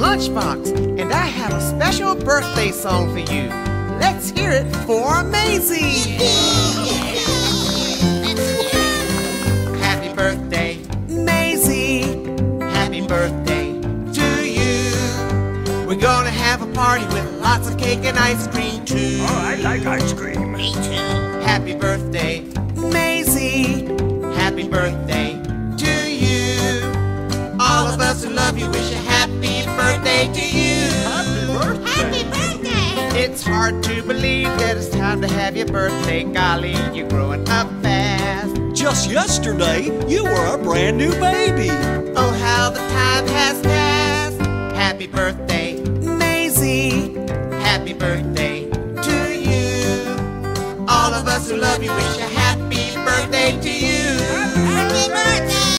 Lunchbox, and I have a special birthday song for you. Let's hear it for Maisy. Happy birthday, Maisy. Happy birthday to you. We're gonna have a party with lots of cake and ice cream too. Oh, I like ice cream. Me too. Happy birthday, Maisy. Happy birthday to you. All of us who love you wish you happy It's hard to believe that it's time to have your birthday. Golly, you're growing up fast. Just yesterday, you were a brand new baby. Oh, how the time has passed. Happy birthday, Maisy. Happy birthday to you. All of us who love you wish a happy birthday to you